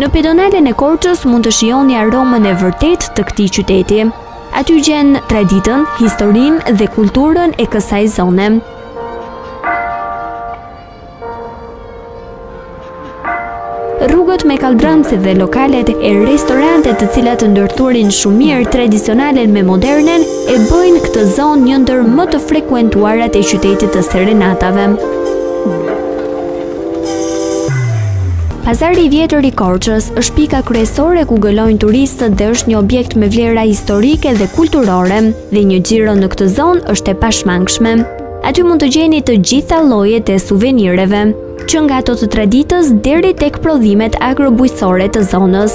Në pedonalen e Korçës mund të shijoni aromën e vërtetë të këtij qyteti. Aty gjen traditën, historinë dhe kulturën e kësaj zone. Rrugët me kalldrëm dhe lokalet e restorantet të cilat ndërthurin shumë mirë tradicionalen me modernen e bëjnë këtë zonë një ndër më të frekuentuarat e qytetit të serenatave. Pazari i Vjetër i Korçës është pika kryesore ku gëlojnë turistët dhe është një objekt me vlera historike dhe kulturore dhe një xhiro në këtë zonë është e pashmangshme. Aty mund të gjeni të gjitha llojet e suvenireve, që nga ato të traditës deri tek prodhimet agrobujqësore të zonës.